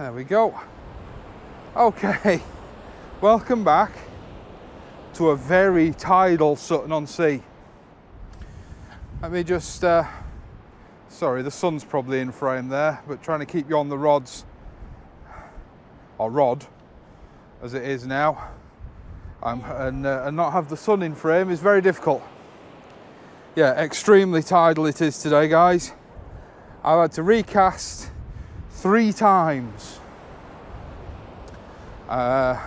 There we go. Okay, welcome back to a very tidal Sutton on Sea. Let me just, uh, sorry, the sun's probably in frame there, but trying to keep you on the rods, or rod, as it is now, um, and, uh, and not have the sun in frame is very difficult. Yeah, extremely tidal it is today, guys. I've had to recast three times. Uh,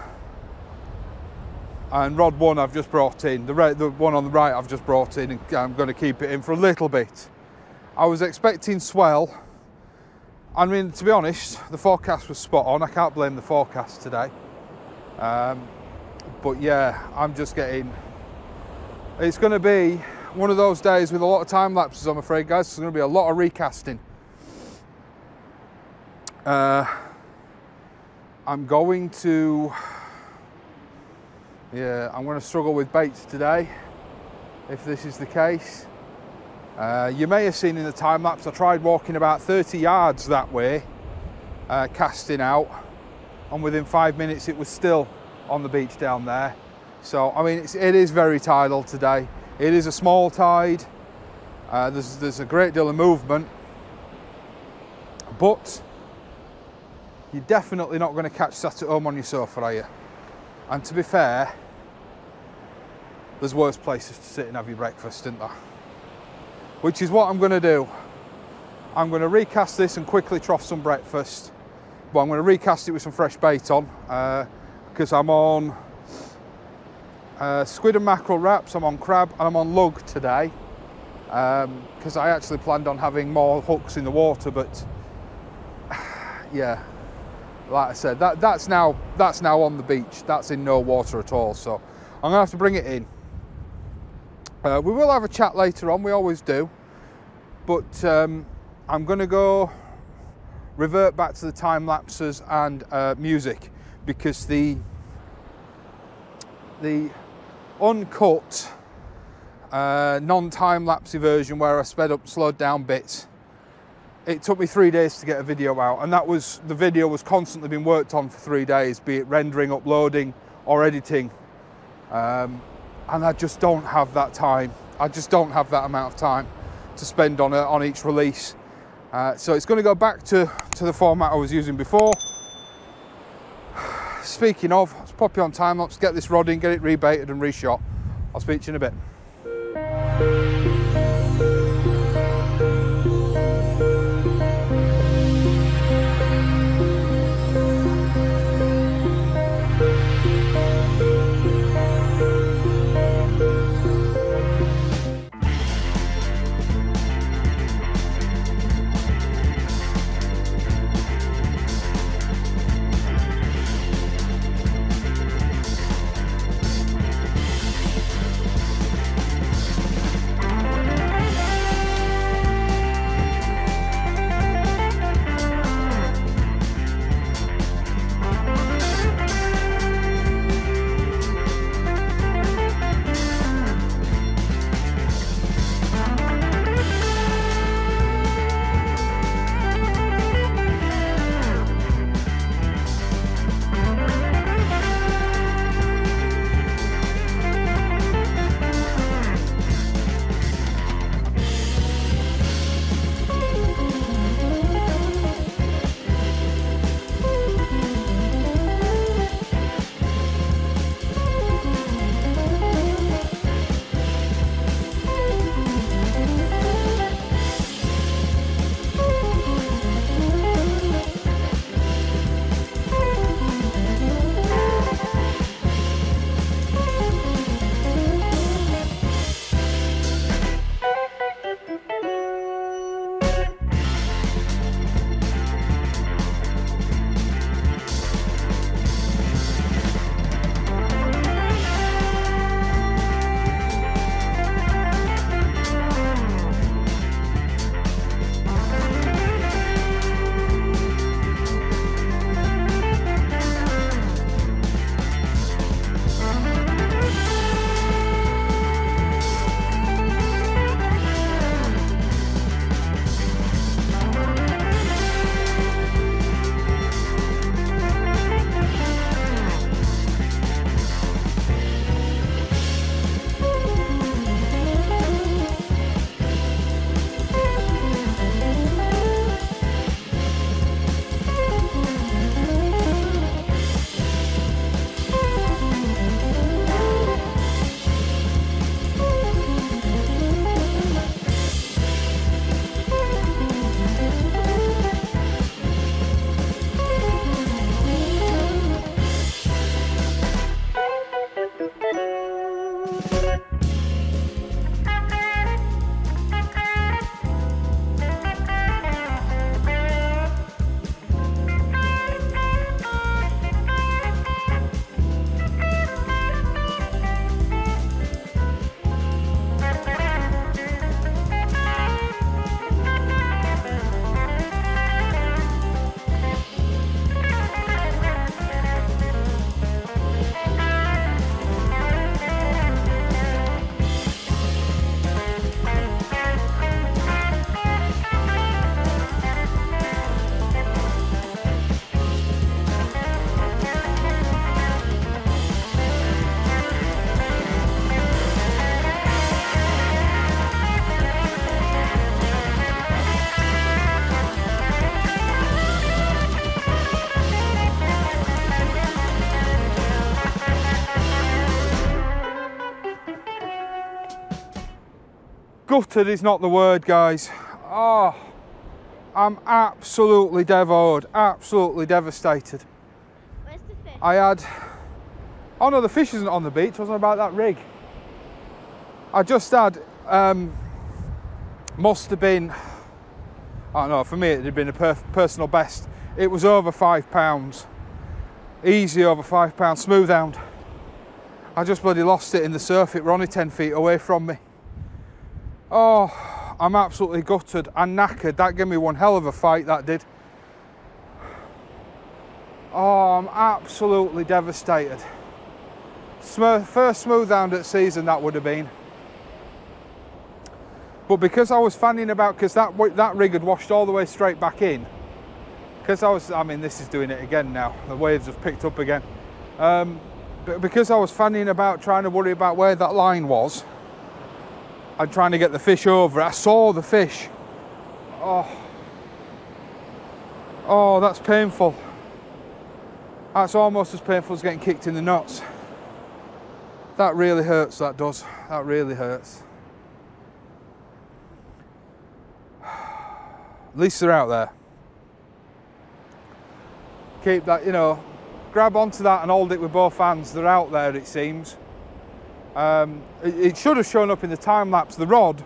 and rod one I've just brought in, the, the one on the right I've just brought in and I'm going to keep it in for a little bit. I was expecting swell. I mean, to be honest, the forecast was spot on. I can't blame the forecast today. Um, but yeah, I'm just getting, it's going to be one of those days with a lot of time lapses, I'm afraid, guys. There's going to be a lot of recasting. Uh, I'm going to, yeah, I'm going to struggle with baits today, if this is the case. Uh, you may have seen in the time lapse, I tried walking about 30 yards that way, uh, casting out, and within five minutes it was still on the beach down there. So, I mean, it's, it is very tidal today. It is a small tide. Uh, there's, there's a great deal of movement, but you're definitely not going to catch sat at home on your sofa, are you? And to be fair, there's worse places to sit and have your breakfast, isn't there? Which is what I'm going to do. I'm going to recast this and quickly trough some breakfast. But I'm going to recast it with some fresh bait on because uh, I'm on uh, squid and mackerel wraps, I'm on crab and I'm on lug today because um, I actually planned on having more hooks in the water but yeah like I said that, that's now that's now on the beach. That's in no water at all. So I'm gonna have to bring it in. Uh, we will have a chat later on. We always do. But um, I'm gonna go revert back to the time lapses and uh, music because the the uncut uh, non-time lapsey version where I sped up, slowed down bits. It took me three days to get a video out, and that was the video was constantly being worked on for three days, be it rendering, uploading, or editing. Um, and I just don't have that time. I just don't have that amount of time to spend on a, on each release. Uh, so it's going to go back to, to the format I was using before. Speaking of, let's pop you on time lapse, get this rod in, get it rebaited and reshot. I'll speak to you in a bit. Gutted is not the word, guys. Oh, I'm absolutely devoured, absolutely devastated. Where's the fish? I had. Oh no, the fish isn't on the beach. Wasn't about that rig. I just had. Um, must have been. I don't know. For me, it had been a per personal best. It was over five pounds. Easy over five pounds. Smooth hound. I just bloody lost it in the surf. It were only ten feet away from me. Oh, I'm absolutely gutted and knackered. That gave me one hell of a fight. That did. Oh, I'm absolutely devastated. First smooth hound at season that would have been. But because I was fanning about, because that that rig had washed all the way straight back in. Because I was, I mean, this is doing it again now. The waves have picked up again. Um, but because I was fanning about, trying to worry about where that line was, and trying to get the fish over, I saw the fish. Oh, oh, that's painful. That's almost as painful as getting kicked in the nuts. That really hurts, that does. That really hurts. At least they're out there. Keep that, you know, grab onto that and hold it with both hands. They're out there, it seems. Um, it, it should have shown up in the time lapse. The rod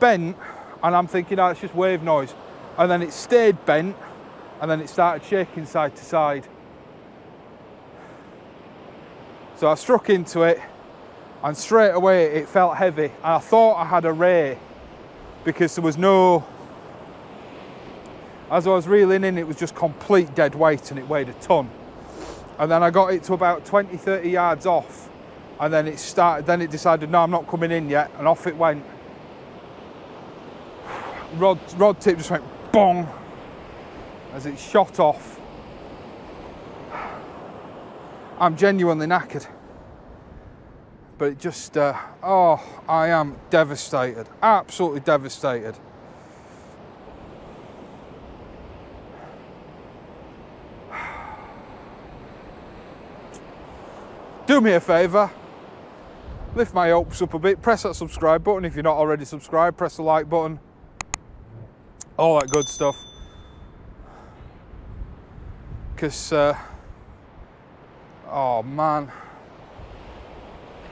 bent, and I'm thinking, oh, it's just wave noise. And then it stayed bent, and then it started shaking side to side. So I struck into it, and straight away it felt heavy. And I thought I had a ray because there was no. As I was reeling in, it was just complete dead weight and it weighed a ton. And then I got it to about 20, 30 yards off, and then it started. Then it decided, no, I'm not coming in yet, and off it went. Rod, rod tip just went bong as it shot off. I'm genuinely knackered. But it just, uh, oh, I am devastated, absolutely devastated. Do me a favour, lift my hopes up a bit, press that subscribe button if you're not already subscribed, press the like button, all that good stuff. Because, uh, oh man.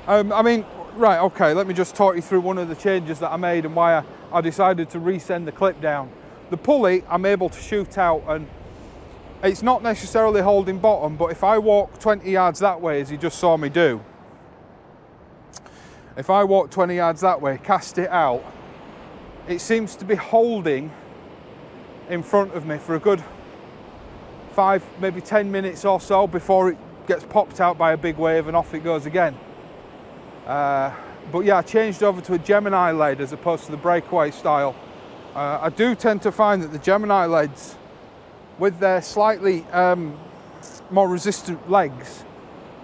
Um, I mean, right, okay, let me just talk you through one of the changes that I made and why I, I decided to resend the clip down. The pulley, I'm able to shoot out and it's not necessarily holding bottom, but if I walk 20 yards that way, as you just saw me do, if I walk 20 yards that way, cast it out, it seems to be holding in front of me for a good five, maybe 10 minutes or so before it gets popped out by a big wave and off it goes again. Uh, but yeah, I changed over to a Gemini lead as opposed to the breakaway style. Uh, I do tend to find that the Gemini leads, with their slightly um, more resistant legs,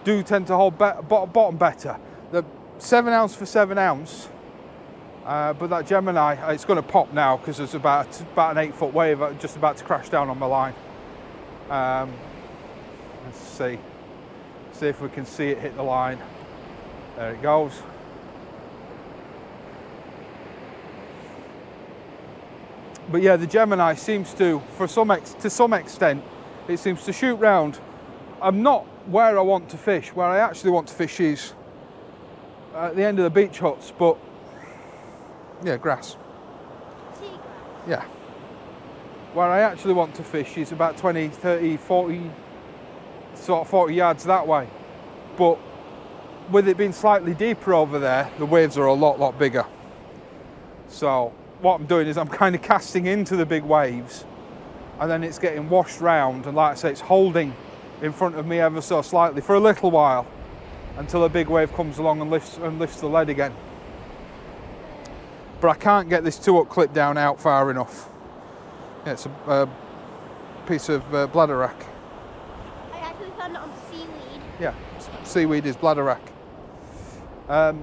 do tend to hold be- bottom better. Seven ounce for seven ounce, uh, but that Gemini, uh, it's going to pop now because there's about about an eight foot wave uh, just about to crash down on my line. Um, let's see, see if we can see it hit the line. There it goes. But yeah, the Gemini seems to, for some ex- to some extent, it seems to shoot round. I'm not where I want to fish. Where I actually want to fish is at the end of the beach huts, but yeah, grass. Seagrass. Yeah. Where I actually want to fish is about 20, 30, 40, sort of 40 yards that way. But with it being slightly deeper over there, the waves are a lot, lot bigger. So what I'm doing is I'm kind of casting into the big waves and then it's getting washed round and like I say, it's holding in front of me ever so slightly for a little while until a big wave comes along and lifts and lifts the lead again. But I can't get this two up clip down out far enough. Yeah, it's a uh, piece of uh, bladderwrack. I actually found it on seaweed. Yeah, seaweed is bladderwrack. Um,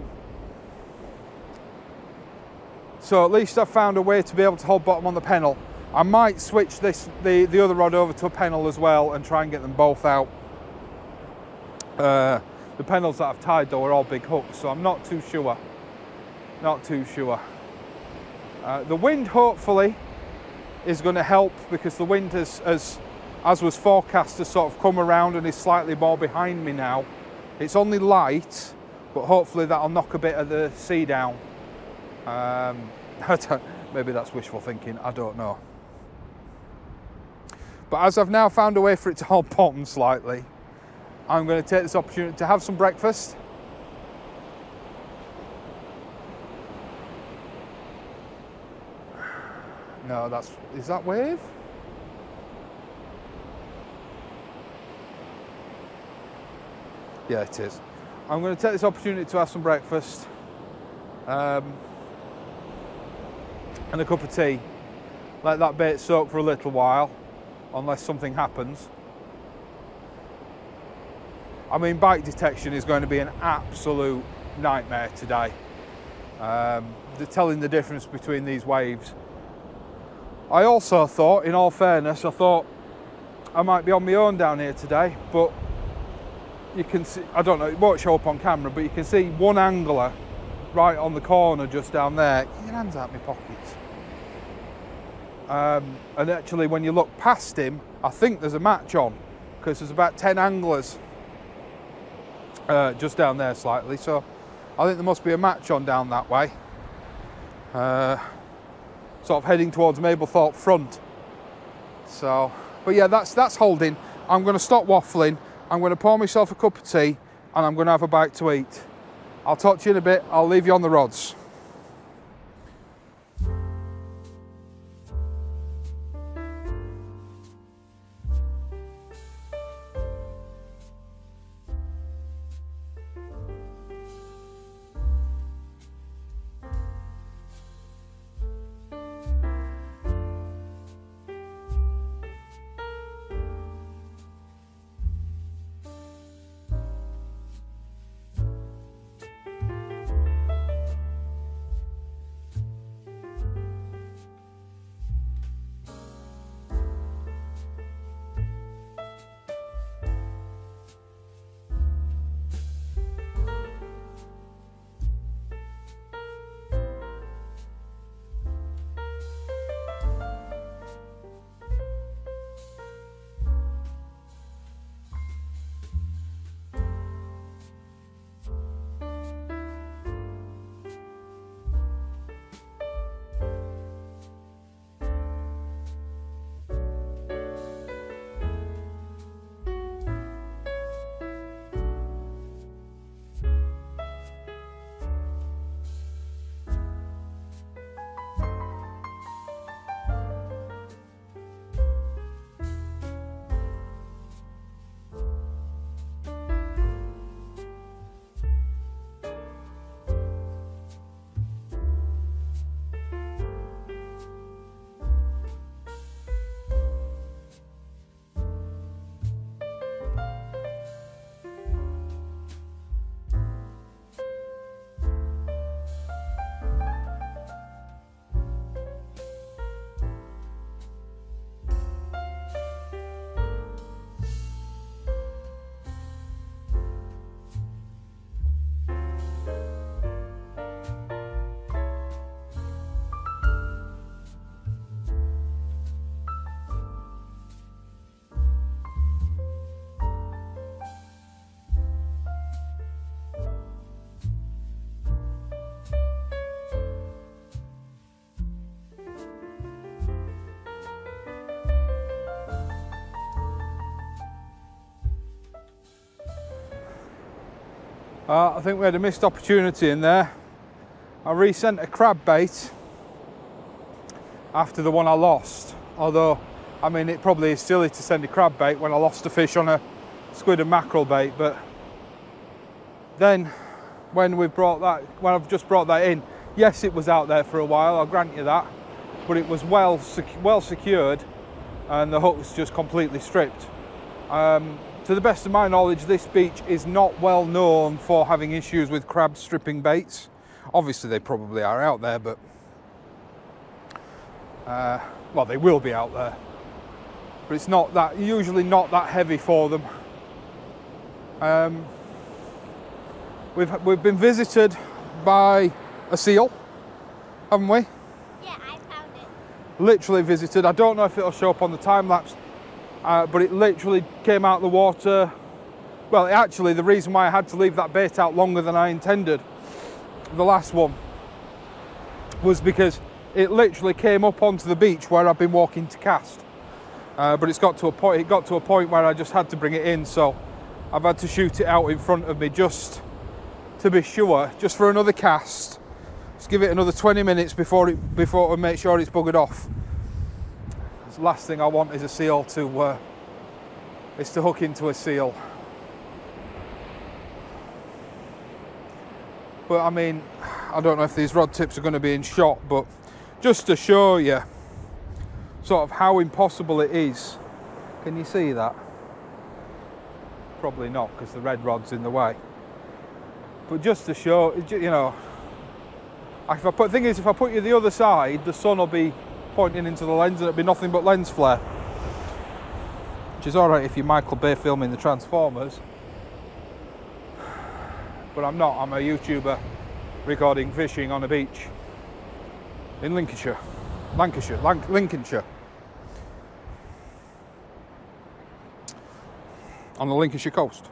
so at least I've found a way to be able to hold bottom on the pennel. I might switch this the, the other rod over to a pennel as well and try and get them both out. Uh, the pennels that I've tied though are all big hooks, so I'm not too sure. Not too sure. Uh, the wind hopefully is going to help because the wind has, has, as was forecast, has sort of come around and is slightly more behind me now. It's only light, but hopefully that'll knock a bit of the sea down. Um, maybe that's wishful thinking, I don't know. But as I've now found a way for it to hold bottom slightly, I'm going to take this opportunity to have some breakfast. No, that's, is that wave? Yeah, it is. I'm going to take this opportunity to have some breakfast um, and a cup of tea. Let that bait soak for a little while, unless something happens. I mean, bite detection is going to be an absolute nightmare today. Um, telling the difference between these waves. I also thought, in all fairness, I thought I might be on my own down here today, but you can see, I don't know, it won't show up on camera, but you can see one angler right on the corner just down there. Get your hands out of my pockets. Um, and actually, when you look past him, I think there's a match on because there's about 10 anglers uh, just down there slightly. So I think there must be a match on down that way. Uh, sort of heading towards Mablethorpe front. So, but yeah, that's that's holding. I'm going to stop waffling. I'm going to pour myself a cup of tea and I'm going to have a bite to eat. I'll talk to you in a bit. I'll leave you on the rods. Uh, I think we had a missed opportunity in there. I resent a crab bait after the one I lost. Although, I mean, it probably is silly to send a crab bait when I lost a fish on a squid and mackerel bait, but then when we brought that, when I've just brought that in, yes, it was out there for a while, I'll grant you that, but it was well, well secured and the hook's just completely stripped. Um, to the best of my knowledge, this beach is not well known for having issues with crab stripping baits. Obviously, they probably are out there, but uh, well, they will be out there. But it's not that usually not that heavy for them. Um, we've we've been visited by a seal, haven't we? Yeah, I found it. literally visited. I don't know if it'll show up on the time lapse, uh, but it literally came out of the water. Well, actually, the reason why I had to leave that bait out longer than I intended, the last one, was because it literally came up onto the beach where I've been walking to cast. Uh, but it's got to a point. It got to a point where I just had to bring it in, so I've had to shoot it out in front of me just to be sure, just for another cast. Just give it another 20 minutes before it before I make sure it's buggered off. Last thing I want is a seal to uh, is to hook into a seal. But I mean, I don't know if these rod tips are going to be in shot, but just to show you sort of how impossible it is. Can you see that? Probably not because the red rod's in the way. But just to show, you know, if I put, thing is, if I put you the other side, the sun will be pointing into the lens and it'll be nothing but lens flare. Which is alright if you're Michael Bay filming the Transformers. But I'm not, I'm a YouTuber recording fishing on a beach in Lincolnshire. Lancashire, Lanc Lincolnshire. On the Lincolnshire coast.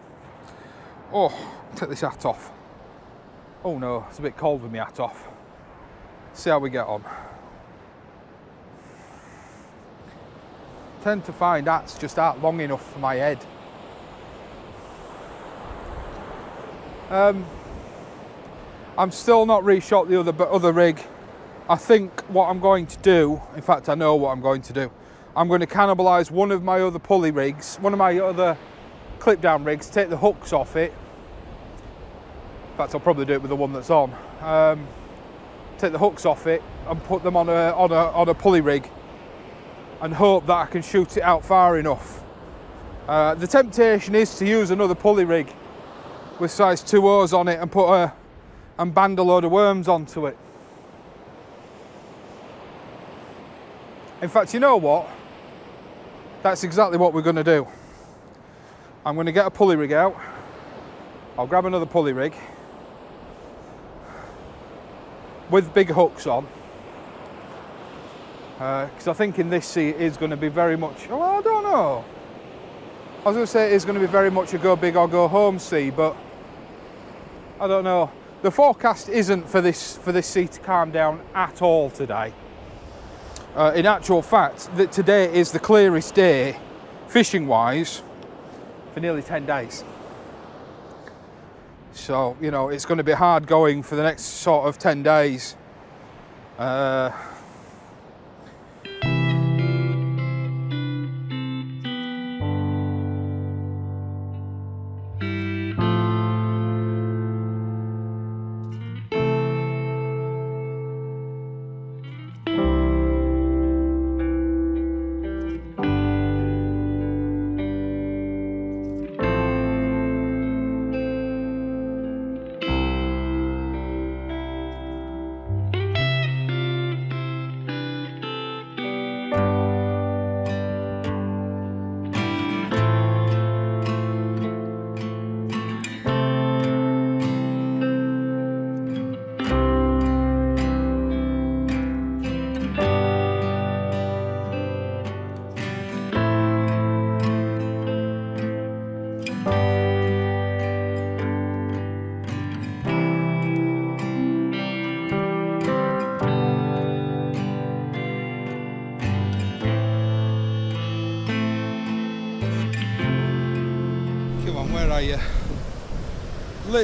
Oh, take this hat off. Oh no, it's a bit cold with my hat off. See how we get on. Tend to find that's just aren't long enough for my head. Um, I'm still not reshot the other other rig. I think what I'm going to do, in fact, I know what I'm going to do. I'm going to cannibalise one of my other pulley rigs, one of my other clip down rigs, take the hooks off it. In fact, I'll probably do it with the one that's on. Um, take the hooks off it and put them on a, on a, on a pulley rig and hope that I can shoot it out far enough. Uh, the temptation is to use another pulley rig with size 2Os on it and put a and band a load of worms onto it. In fact, you know what? That's exactly what we're going to do. I'm going to get a pulley rig out. I'll grab another pulley rig with big hooks on. Because uh, I think in this sea it is going to be very much, well, I don't know. I was going to say it is going to be very much a go big or go home sea, but I don't know. The forecast isn't for this for this sea to calm down at all today. Uh, in actual fact, that today is the clearest day, fishing wise, for nearly 10 days. So, you know, it's going to be hard going for the next sort of 10 days. Uh,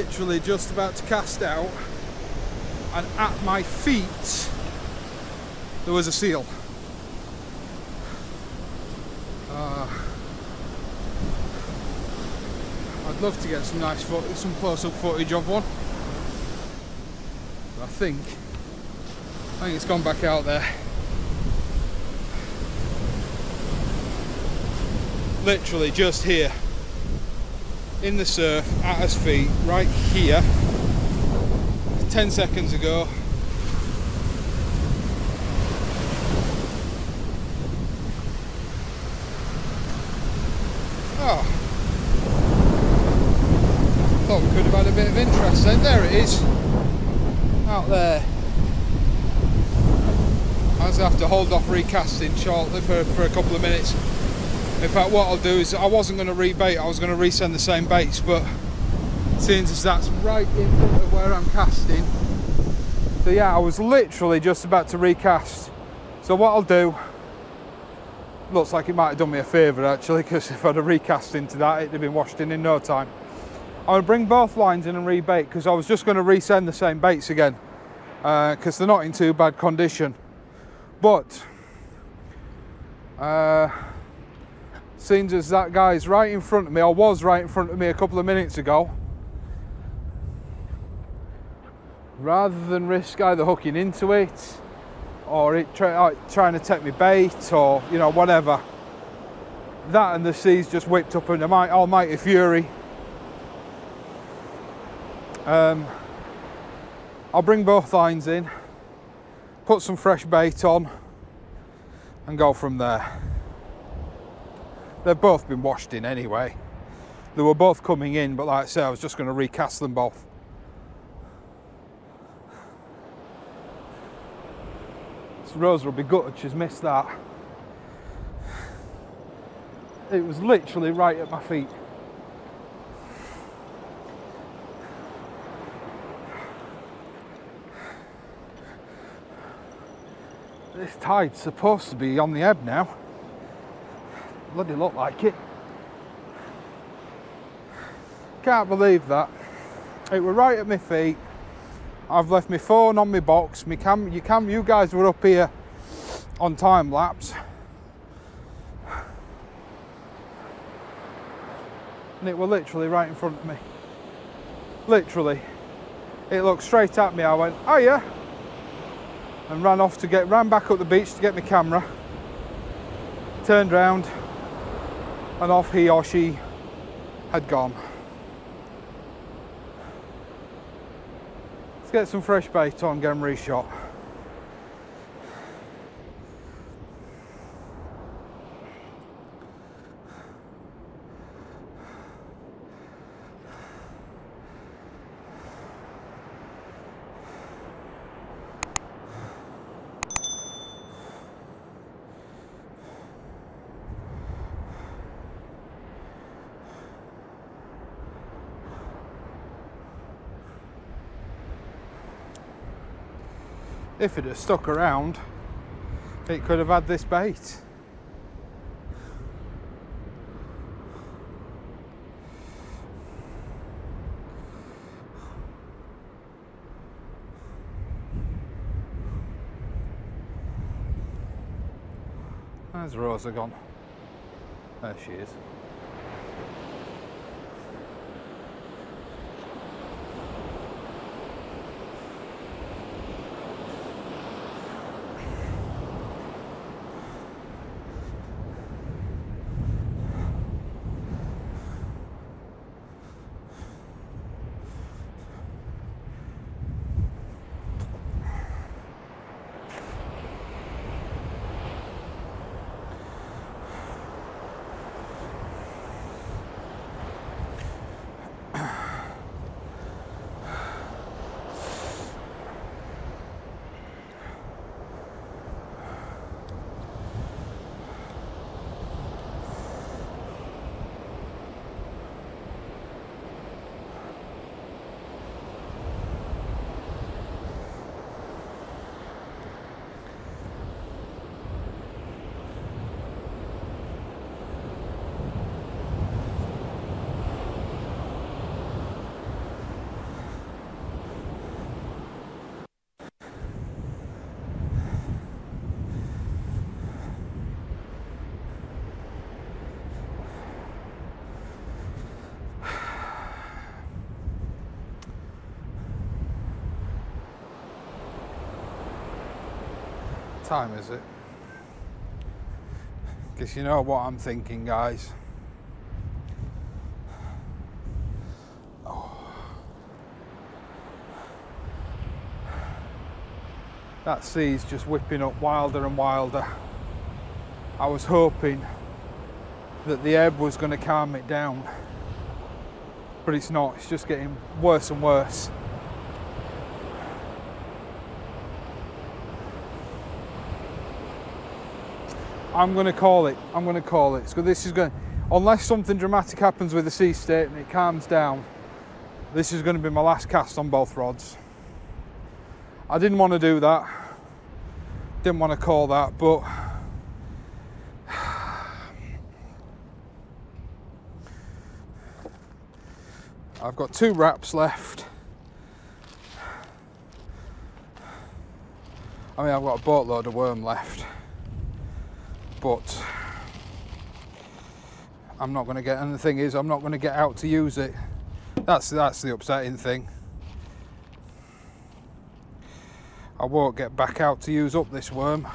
literally just about to cast out and at my feet there was a seal. Uh, I'd love to get some nice some close-up footage of one. But I think, I think it's gone back out there. Literally just here in the surf at his feet right here. 10 seconds ago. Oh thought we could have had a bit of interest then. There it is. Out there. I as I have to hold off recasting shortly for, for a couple of minutes. In fact, what I'll do is I wasn't going to rebait, I was going to resend the same baits, but seeing as that's right in front of where I'm casting, so yeah, I was literally just about to recast. So what I'll do, looks like it might have done me a favour actually, because if I'd have recast into that, it'd have been washed in in no time. I'm going to bring both lines in and rebait because I was just going to resend the same baits again because uh, they're not in too bad condition. But uh, seems as that guy's right in front of me, or was right in front of me a couple of minutes ago, rather than risk either hooking into it or it try, trying to take me bait or you know whatever that and the seas just whipped up in my almighty fury. Um, I'll bring both lines in put some fresh bait on and go from there they've both been washed in anyway they were both coming in but like I say I was just going to recast them both Rosa will be gutted she's missed that. It was literally right at my feet. This tide's supposed to be on the ebb now. Bloody look like it. Can't believe that. It were right at my feet. I've left my phone on my box. My cam, you cam, you guys were up here on time lapse. And it were literally right in front of me. Literally. It looked straight at me. I went, oh yeah. And ran off to get, ran back up the beach to get my camera. Turned round and off he or she had gone. Let's get some fresh bait on, get them reshot. If it had stuck around, it could have had this bait. There's Rosa gone. There she is. Time is it? Because you know what I'm thinking, guys. Oh. That sea's just whipping up wilder and wilder. I was hoping that the ebb was going to calm it down, but it's not. It's just getting worse and worse. I'm going to call it. I'm going to call it. So this is going, unless something dramatic happens with the sea state and it calms down, this is going to be my last cast on both rods. I didn't want to do that. Didn't want to call that, but I've got two wraps left. I mean, I've got a boatload of worm left, but I'm not going to get. And the thing is, I'm not going to get out to use it. That's that's the upsetting thing. I won't get back out to use up this worm.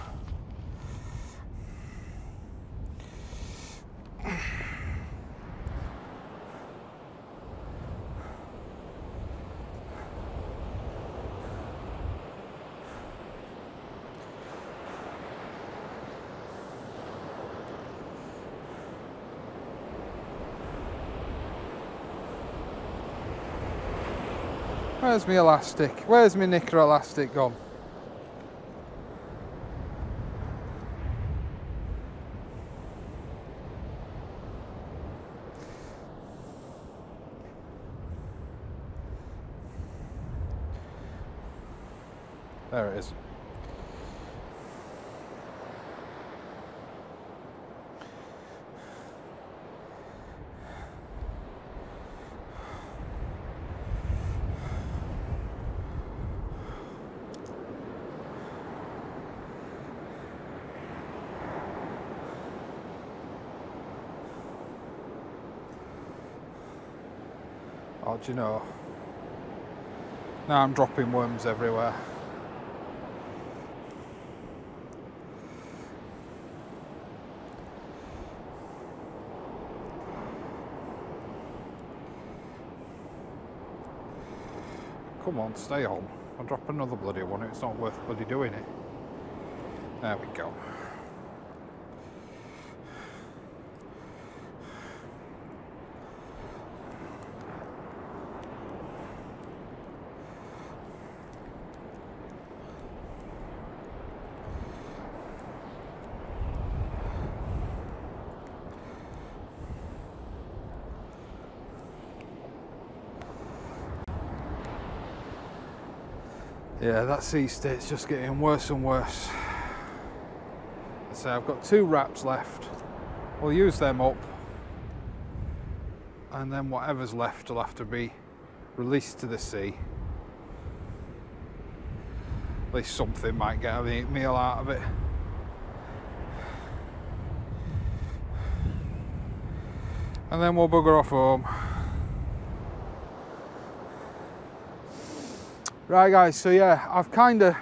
Where's my elastic? Where's my knicker elastic gone? There it is. Oh, you know? Now I'm dropping worms everywhere. Come on, stay on. I'll drop another bloody one. It's not worth bloody doing it. There we go. Yeah, that sea state's just getting worse and worse. So I've got two wraps left. We'll use them up. And then whatever's left will have to be released to the sea. At least something might get a meal out of it. And then we'll bugger off home. Right guys, so yeah, I've kind of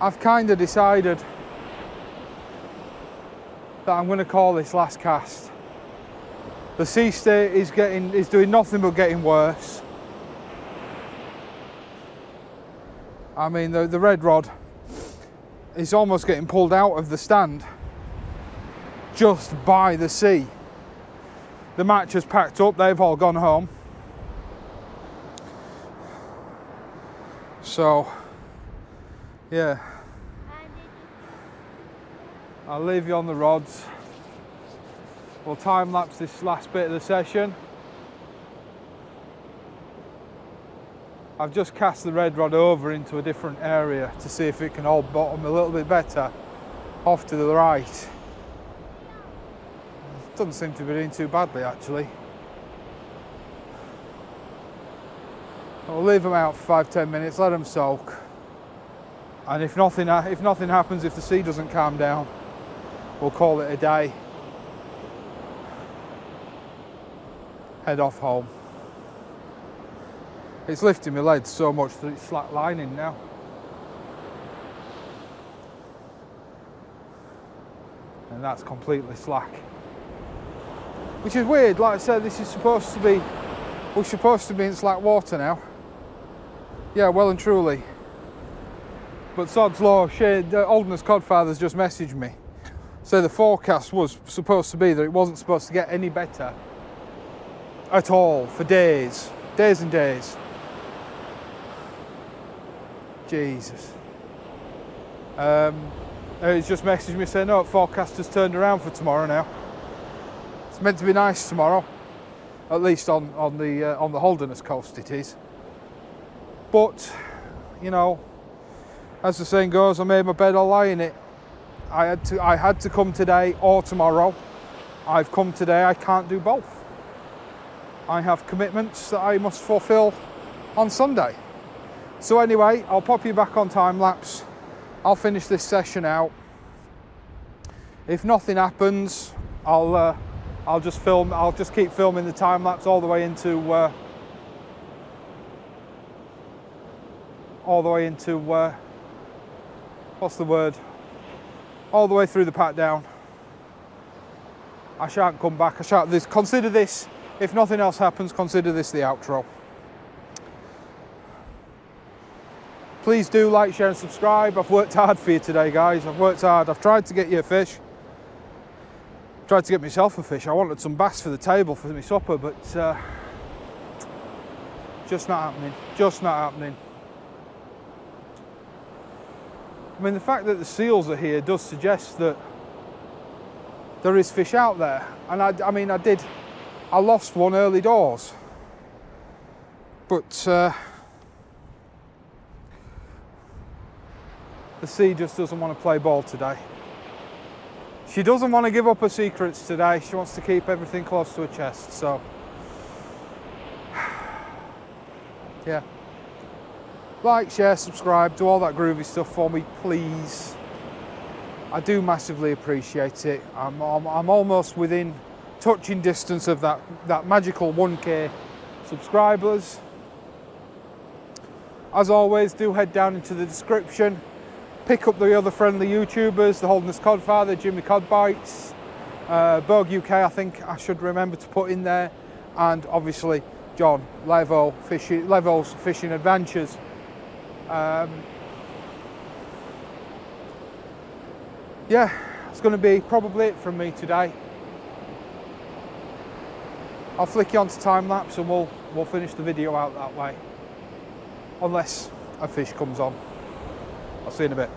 I've kind of decided that I'm going to call this last cast. The sea state is getting is doing nothing but getting worse. I mean the the red rod is almost getting pulled out of the stand just by the sea. The match has packed up, they've all gone home. So, yeah. I'll leave you on the rods. We'll time lapse this last bit of the session. I've just cast the red rod over into a different area to see if it can hold bottom a little bit better off to the right. It doesn't seem to be doing too badly actually. We'll leave them out for five, ten minutes, let them soak. And if nothing, if nothing happens, if the sea doesn't calm down, we'll call it a day. Head off home. It's lifting my legs so much that it's slack lining now. And that's completely slack. Which is weird, like I said, this is supposed to be, we're supposed to be in slack water now. Yeah, well and truly. But Sod's Law, Shade, uh, Holderness Codfather's just messaged me. So the forecast was supposed to be that it wasn't supposed to get any better at all for days, days and days. Jesus. Um, Uh, he's just messaged me saying, "No, forecast has turned around for tomorrow now. It's meant to be nice tomorrow, at least on on the uh, on the Holderness coast it is. But you know, as the saying goes, I made my bed, I'll lie in it. I had to I had to come today or tomorrow. I've come today. I can't do both. I have commitments that I must fulfil on Sunday. So anyway, I'll pop you back on time lapse. I'll finish this session out. If nothing happens, I'll uh, I'll just film. I'll just keep filming the time lapse all the way into uh, all the way into uh, what's the word? All the way through the pat down. I shan't come back. I shan't. This consider this. If nothing else happens, consider this the outro. Please do like, share, and subscribe. I've worked hard for you today, guys. I've worked hard. I've tried to get you a fish. Tried to get myself a fish. I wanted some bass for the table for my supper, but uh, just not happening. Just not happening. I mean, the fact that the seals are here does suggest that there is fish out there. And I, I mean, I did, I lost one early doors. But uh, the sea just doesn't want to play ball today. She doesn't want to give up her secrets today. She wants to keep everything close to her chest. So, yeah. Like, share, subscribe, do all that groovy stuff for me, please. I do massively appreciate it. I'm, I'm, I'm almost within touching distance of that, that magical 1k subscribers. As always, do head down into the description, pick up the other friendly YouTubers, the Holderness Codfather, Jimmy Codbites, uh, Bog UK, I think I should remember to put in there, and obviously John Levo Fishing, Levo's Fishing Adventures. Um, yeah, it's going to be probably it from me today. I'll flick you onto time lapse and we'll we'll finish the video out that way. Unless a fish comes on. I'll see you in a bit.